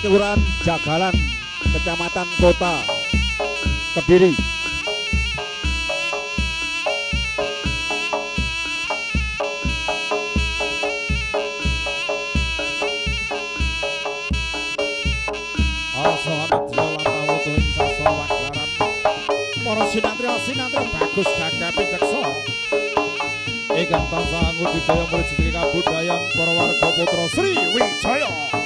Kelurahan Jagalan, Kecamatan Kota Kediri. Para sinatria sinatria bagus gagah piceksa. Ingkang tansah ngudidaya murid sedaya kabudayan para warga putra Sri Wijaya.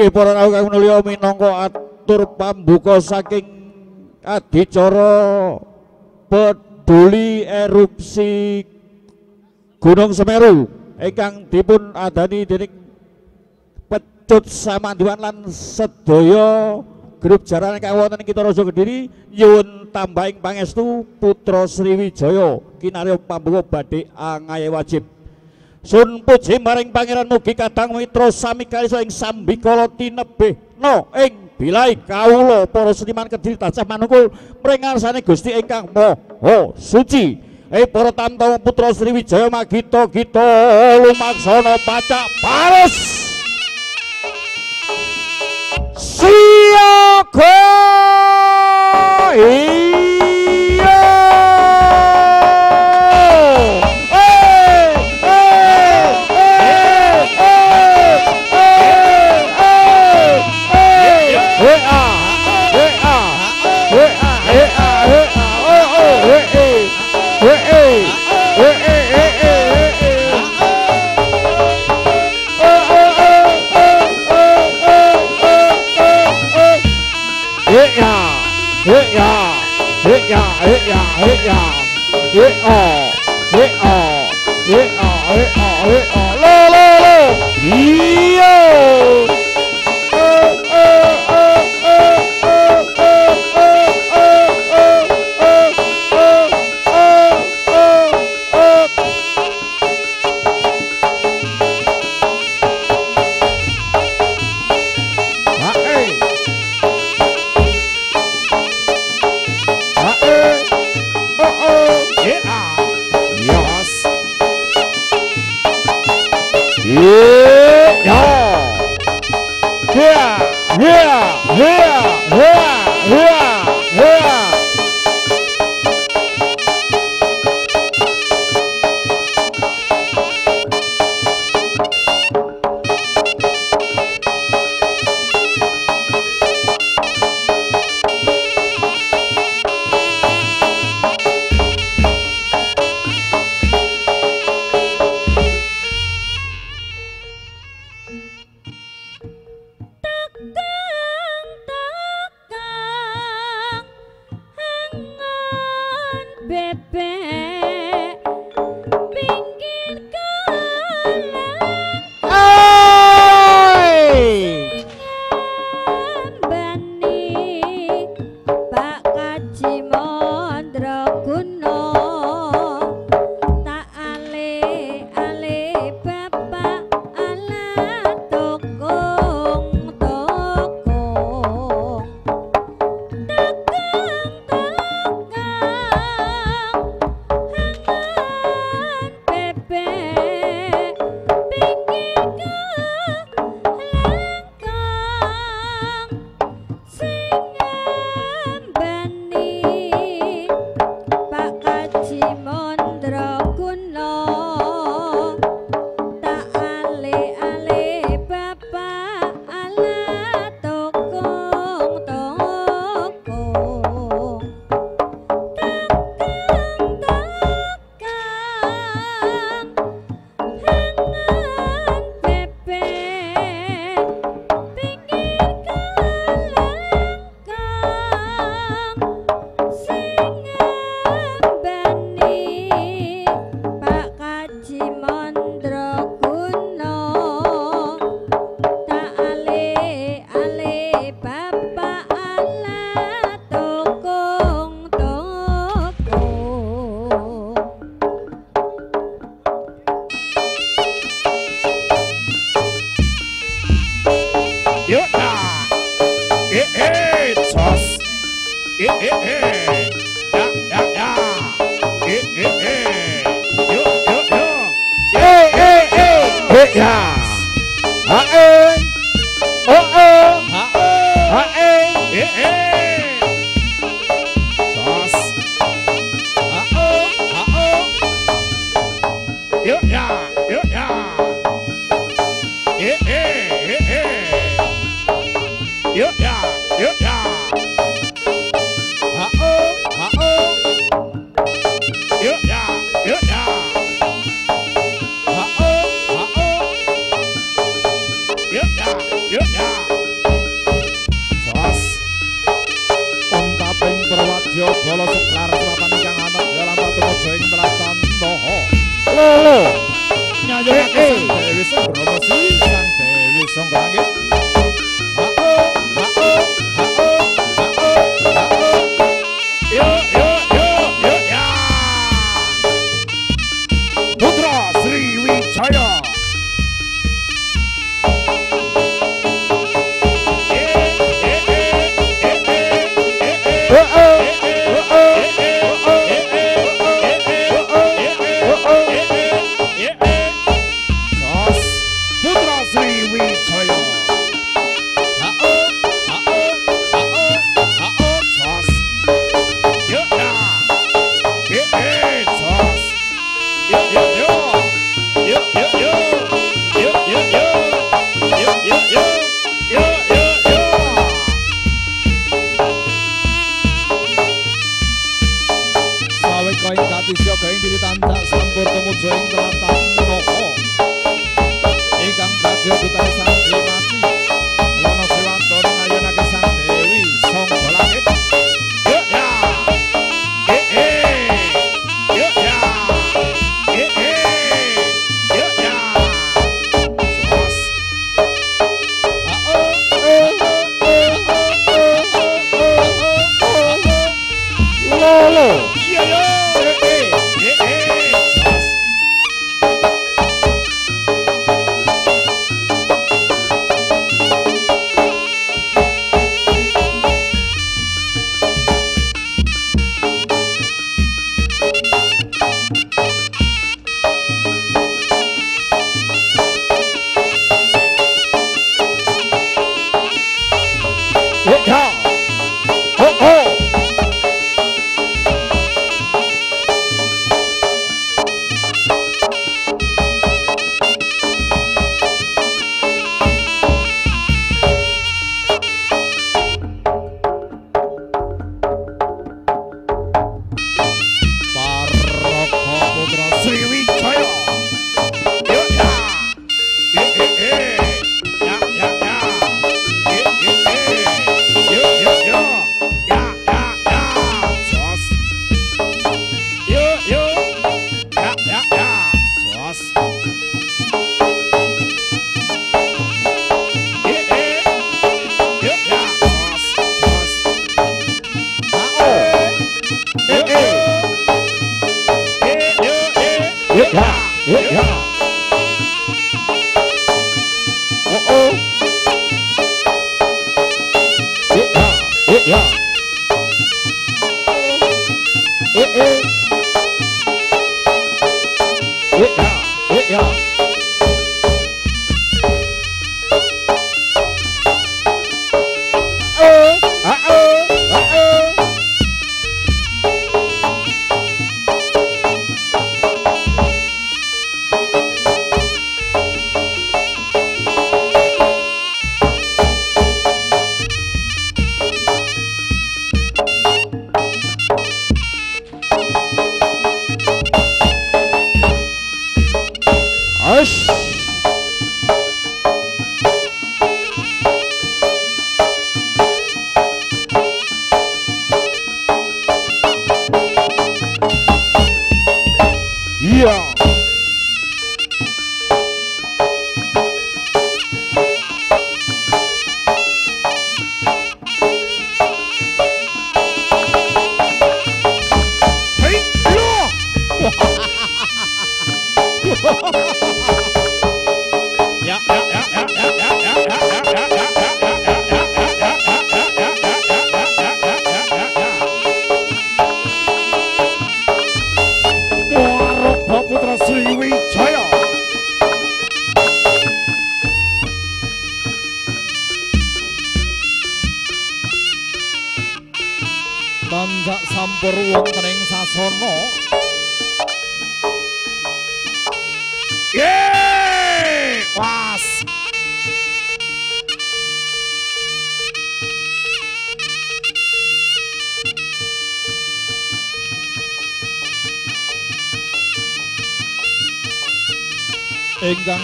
Mriki para rawuh kang mulya minangka atur pambuka saking adicara peduli erupsi Gunung Semeru. Ingkang dipun adani dening Pecut Samandiwan lan sedaya grup jaran kang wonten kita Raja Kediri nyuwun tambahing pangestu putra Sriwijaya. Kinarya pambuka badhe angaye wajib Sun puji maring pangeran mugi kadang mitra sami kalisa ing sambikala tinebih. No ing bilai kawula para seniman kediri tansah manungkul pringarsane Gusti ingkang Maha Suci. Eh para tamtawa putra Sriwijaya magita kita lumaksana pacak pares Siaga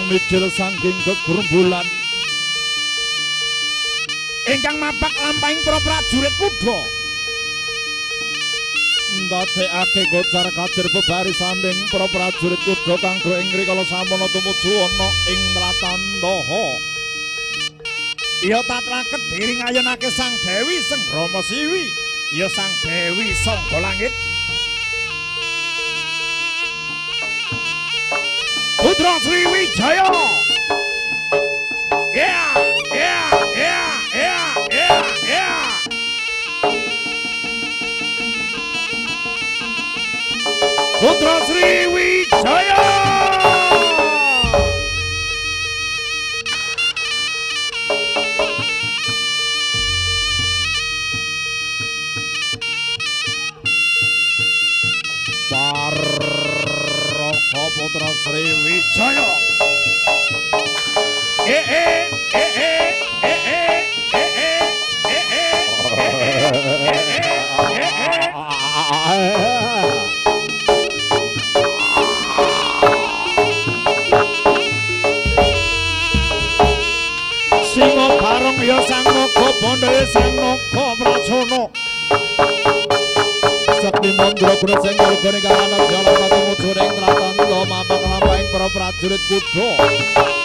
mijil saking kegrumbulan ingkang mapak lampahing para prajurit kuda ndadekake gocar kadir bebaris sanding prajurit kuda kang ing rikala sampuna tumuju ana ing Tratandaha iya tatraket diri ngayunake sang dewi sing rama siwi. Iya sang dewi sangga langit Udrasri Vijaya. Yeah, yeah, yeah, yeah, yeah, yeah. Udrasri Vijaya. Prajurit kuda.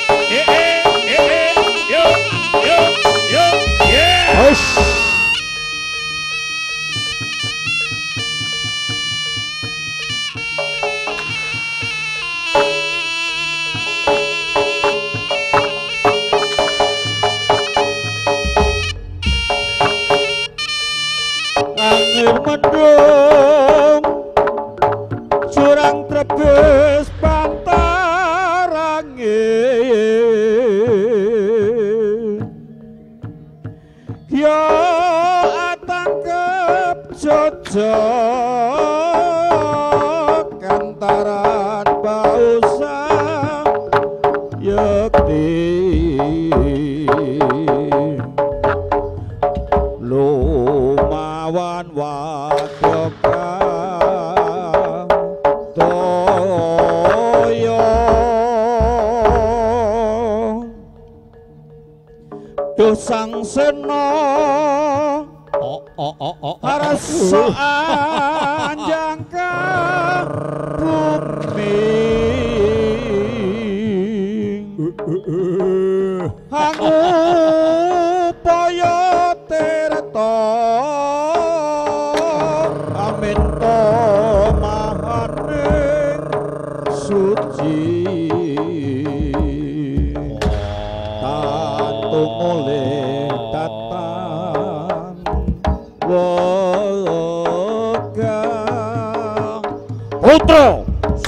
otro,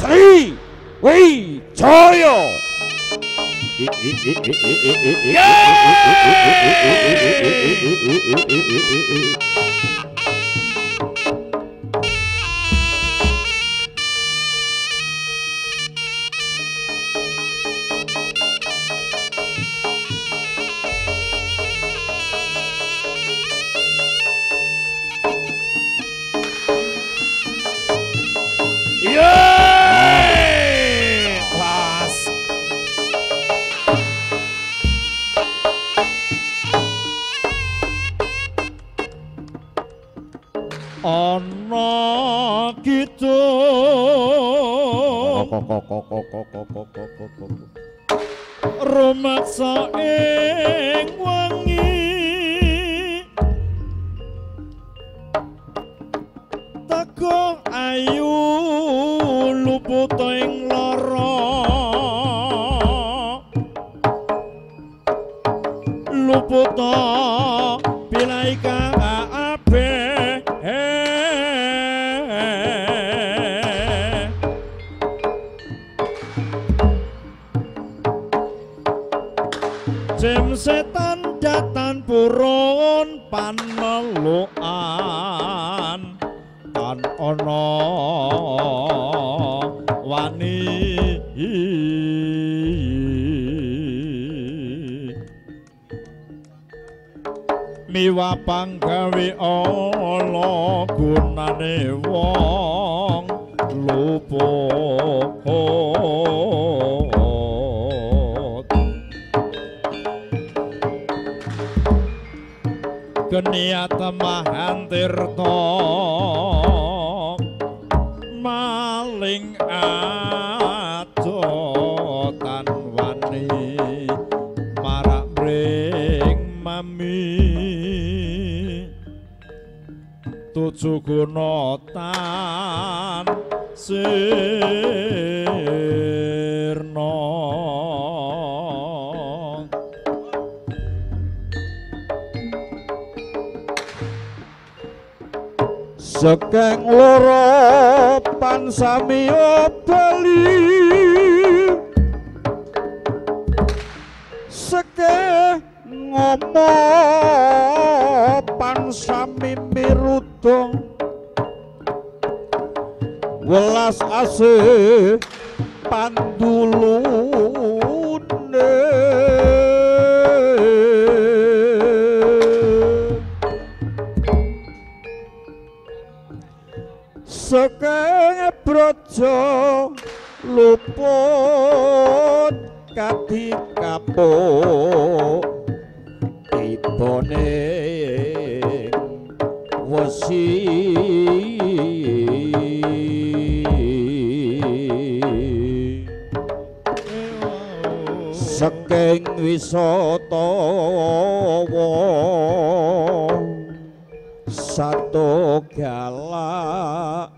sí, uy. Yeah! hop hop hop. Wani. Miwa panggawe ala gunane wong luput keniat mahantirta maling adotan wani. Marak mring mami. Tujuh gunotan sirna. Sekeng loro pansami bali Seke ngomo pansami mirudo Welas asih pandulune Brojo luput kati kapuk. Ibone wesi. Sekeng wisata satu galak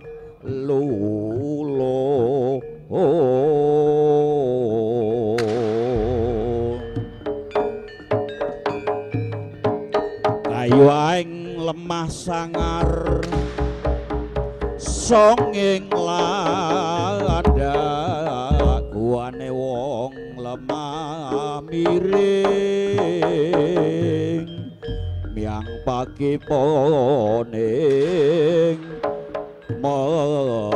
sangar songing lada guane wong lemah miring. Miang pagi poning merak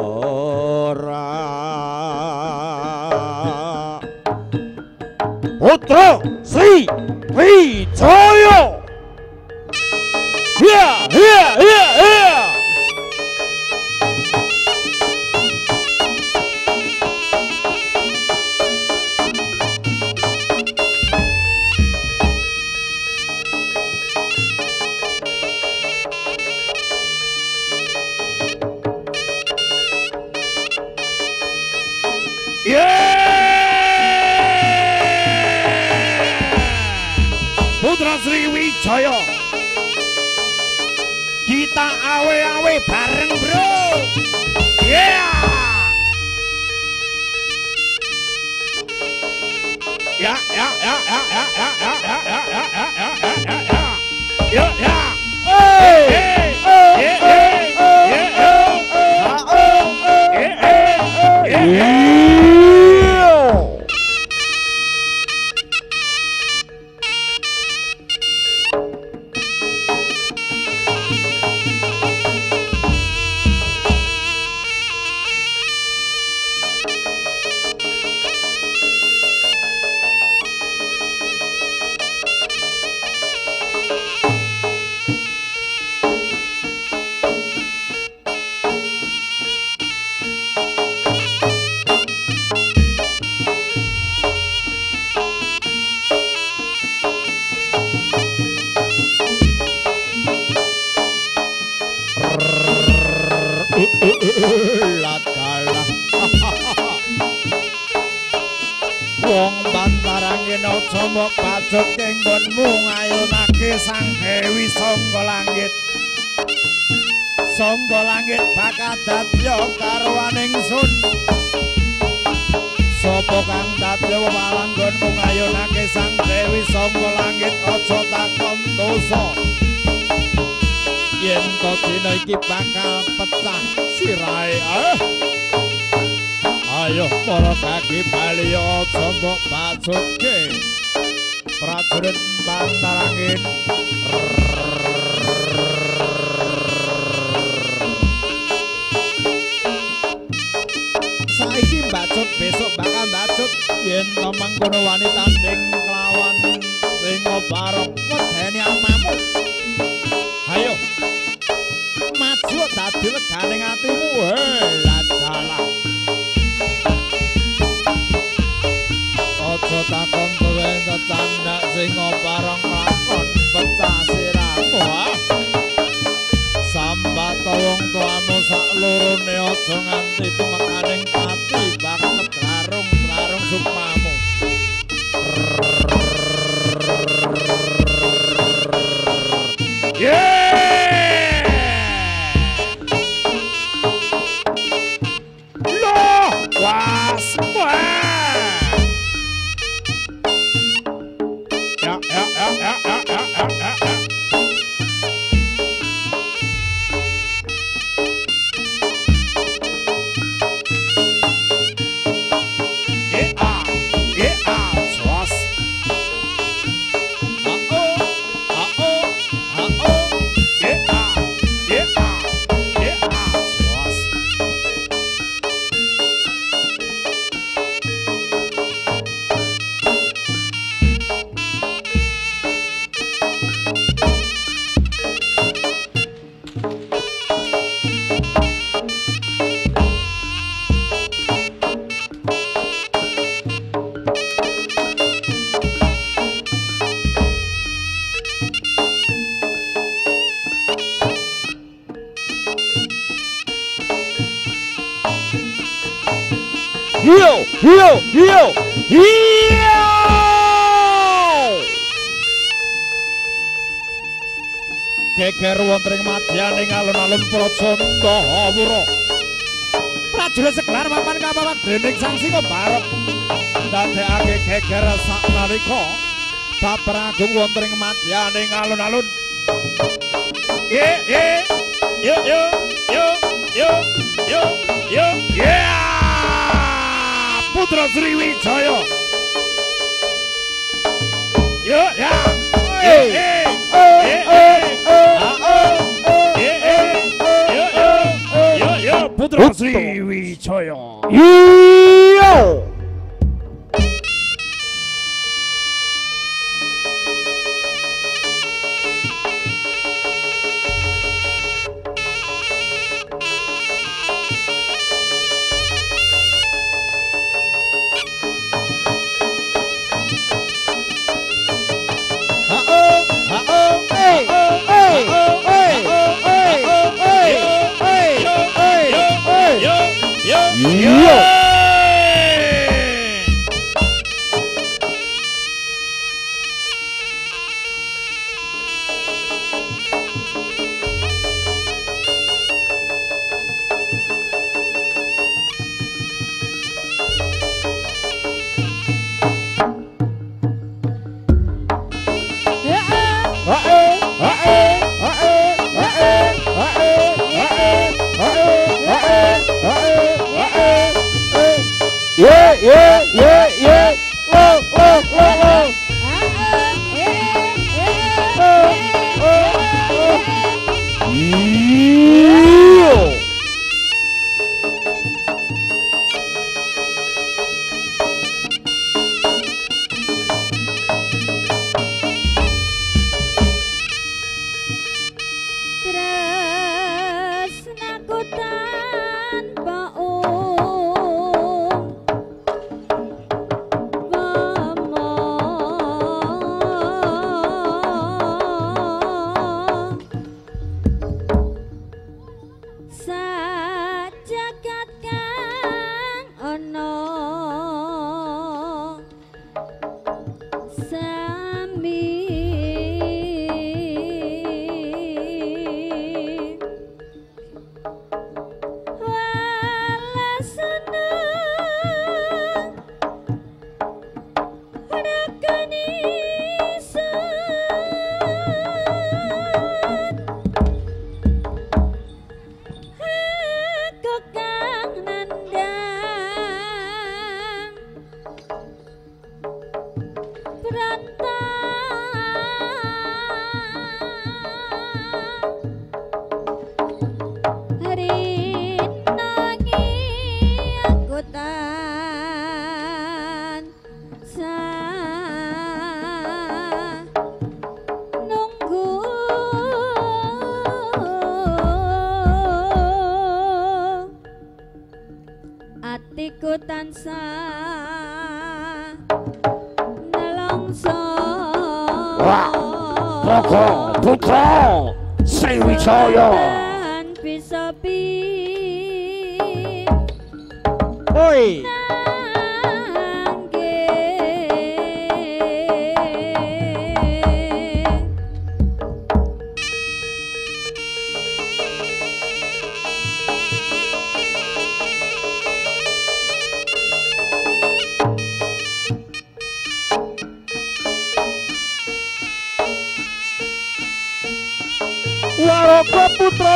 Putra Sri Wijaya Putra Sriwijaya kita awe-awe bareng bro Ya ya ya ya ya ya ya ya ya ya ya ya ya ya ya E... kang dadya walanggonmu ngayunake sang dewi sangga langit aja takon dosa. yen to dina iki bakal pecah sirahe ah. ayo para kaki bali aja mbok bajutke prajurit bantarangin saiki bacut besok bacut yen to mangkono wani tanding kelawan sing barok wedeni amamu ayo. Maju dadi leganing atimu hei ladalah. Aja takon tuwe kecandak sing parang lakon pecah sirahmu ah sambat wong tuamu sak lorone aja nganti tumekaning Yeah! Geger wonten ing madyaning alun-alun Pracanda Hawura. Prajurit seklar mapan kapawak dening Sang Singa Barep ndadekake geger saknalika Bapragung wonten ing madyaning alun-alun. Eh eh yo yo yo yo yo yo yeah Putra Sriwijaya. Yo ya. Eh eh eh 我最威俏哟。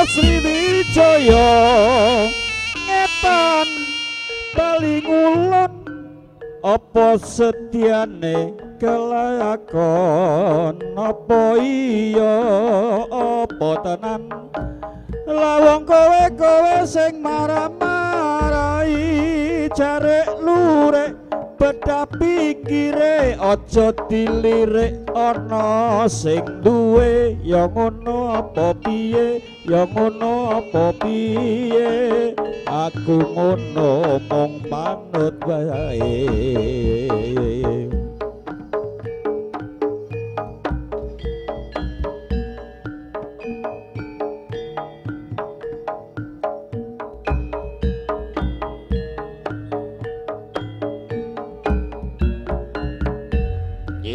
Sriwijaya ngetan paling ulun apa setyane kelakon? Apa iya apa tenan? Lawang kowe kowe sing marah-marahi jarek lurek beda pikire aja dilirik ana sing duwe. Ya ngono apa piye? Ya ngono apa piye? Aku ngono mung panut wae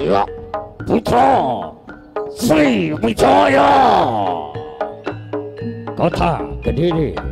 对不错谁会错呀搞他格你的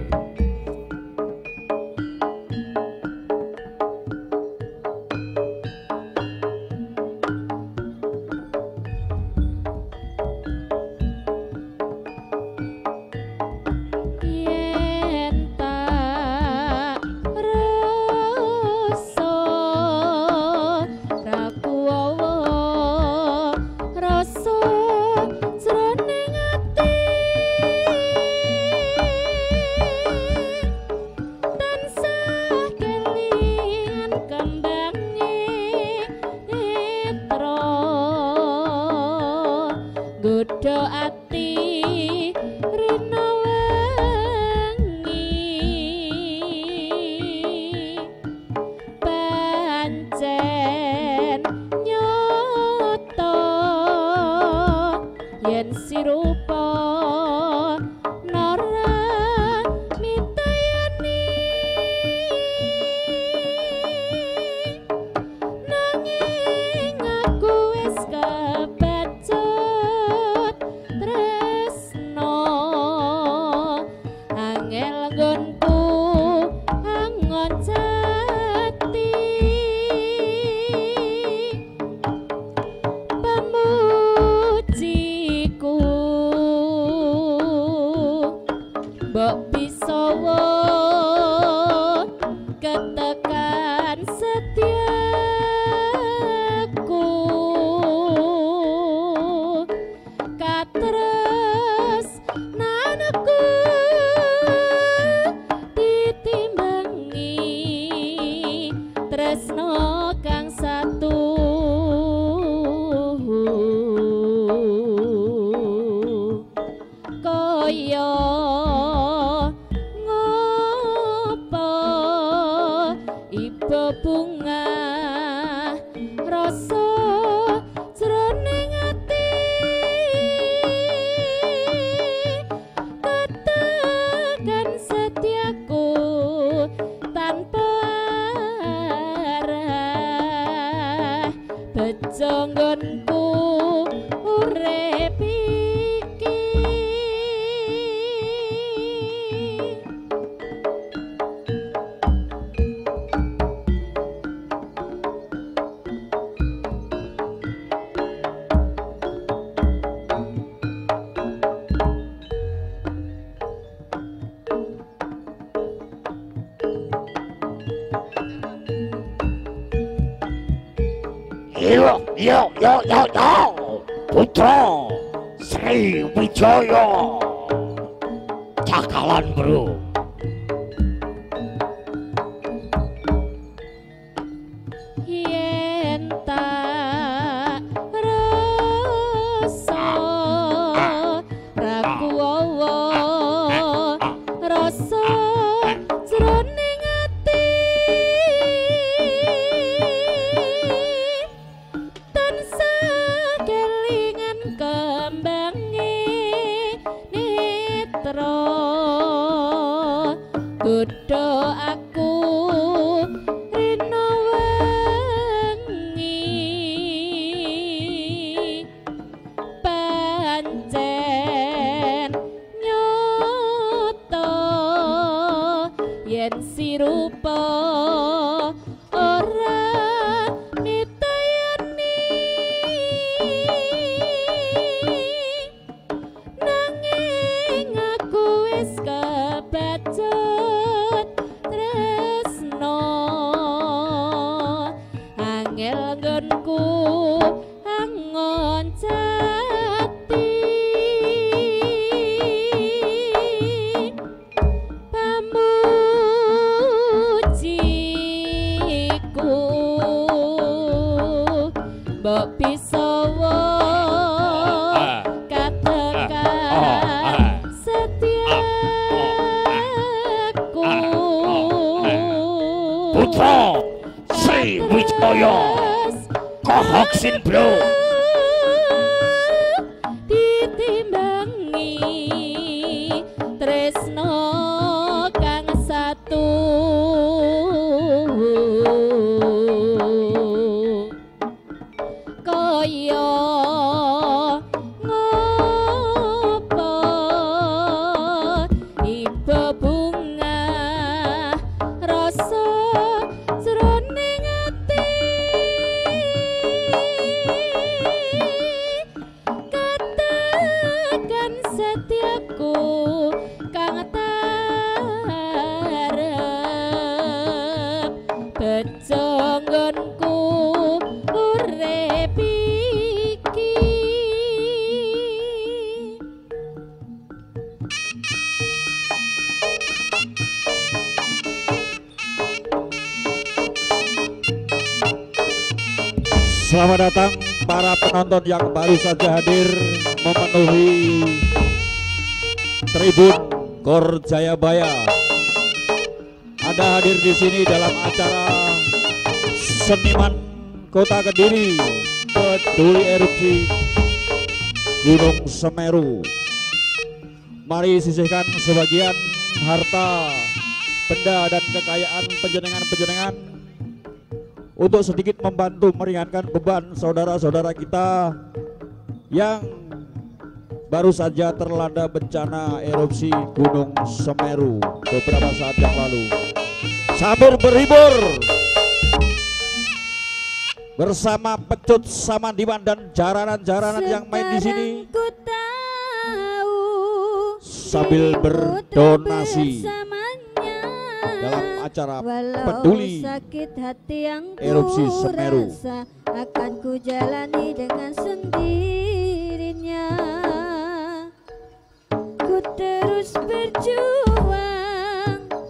Oh. Penonton yang baru saja hadir memenuhi Tribun Gor Jayabaya. Anda hadir di sini dalam acara seniman Kota Kediri peduli erupsi Gunung Semeru. Mari sisihkan sebagian harta, benda dan kekayaan penjenengan-penjenengan untuk sedikit membantu meringankan beban saudara-saudara kita yang baru saja terlanda bencana erupsi Gunung Semeru beberapa saat yang lalu. Sambil berhibur bersama Pecut Samandiman dan jaranan-jaranan yang main di sini tahu sambil berdonasi dalam acara Walau peduli sakit hati yang erupsi Semeru. rasa, akan ku jalani dengan sendirinya. Ku terus berjuang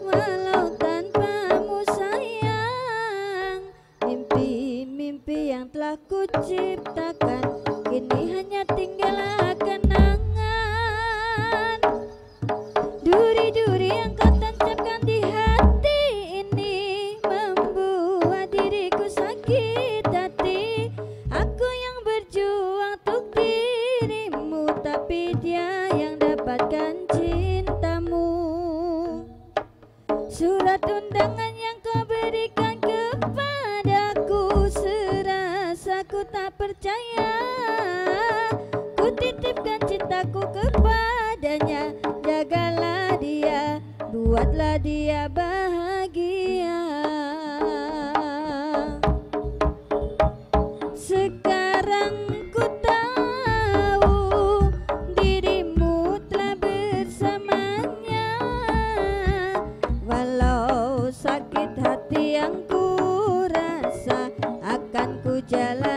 walau tanpamu sayang. Mimpi-mimpi yang telah ku ciptakan kini hanya tinggal sakit hati yang ku rasa akan ku jalan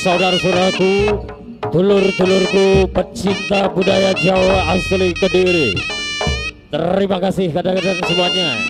saudara-saudaraku, dulur-dulurku pecinta budaya Jawa asli Kediri. Terima kasih kadang-kadang semuanya.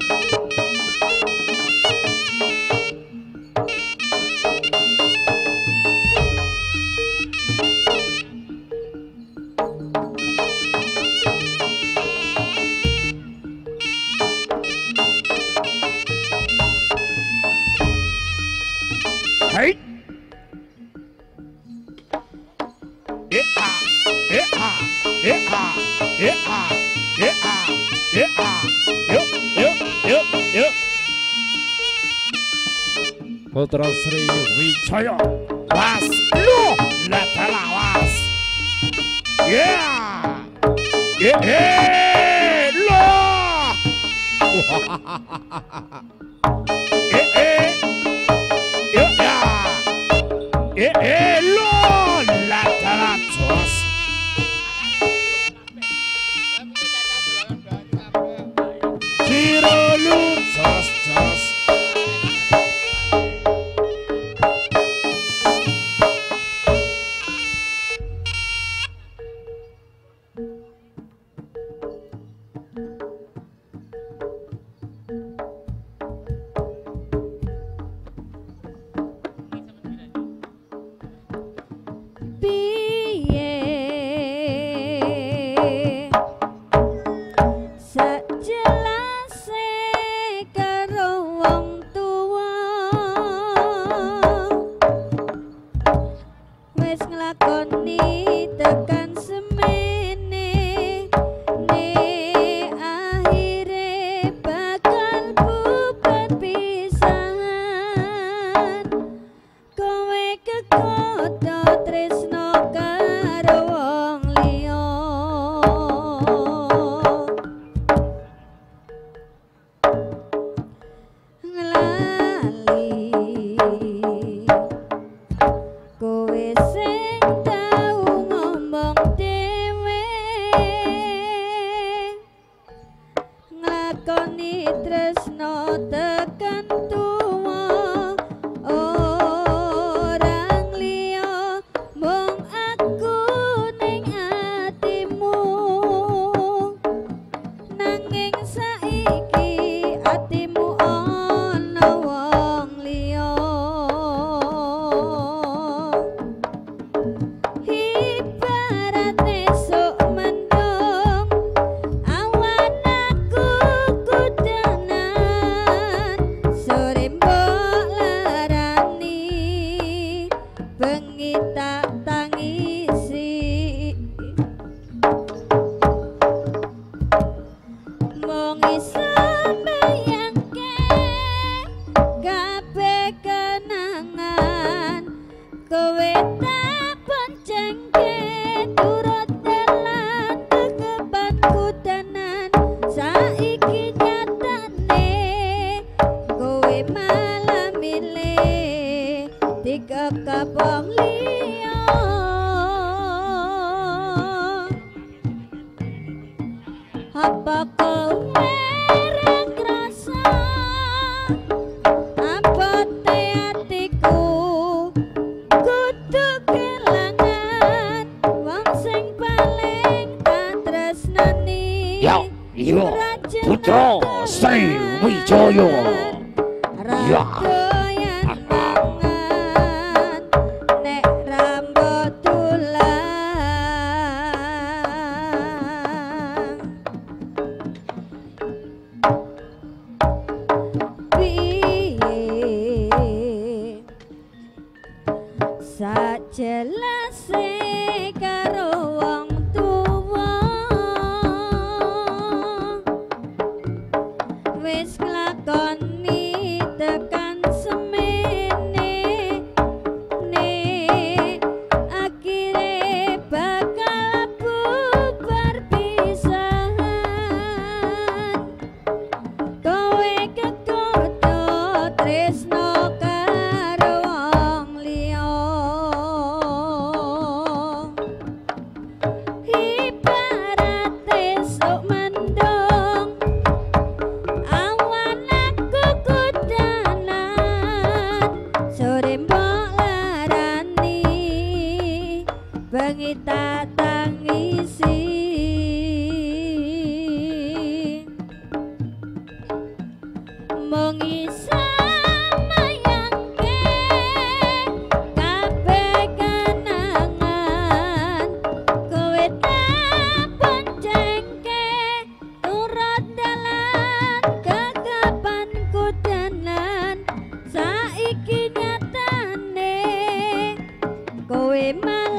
rồi em mang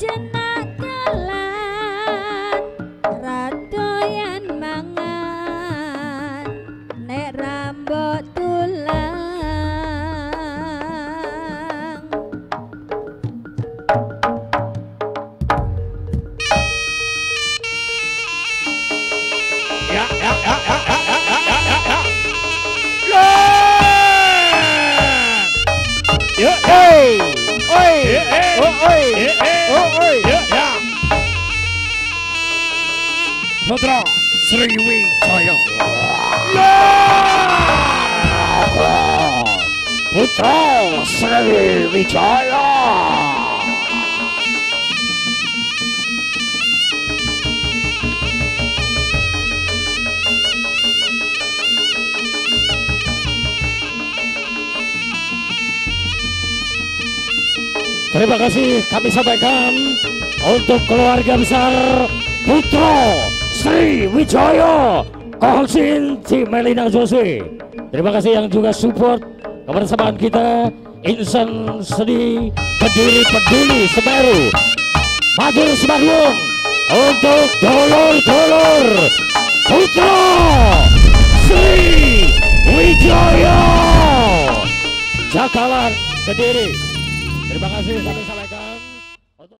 真。kami sampaikan untuk keluarga besar Putro Sri Wijoyo Kohsin Cimelina Jose. Terima kasih yang juga support kebersamaan kita Insan Sri Peduli Peduli Semeru Matur Semarung untuk dolor-dolor Putro Sri Wijoyo Jakalan sendiri Terima kasih.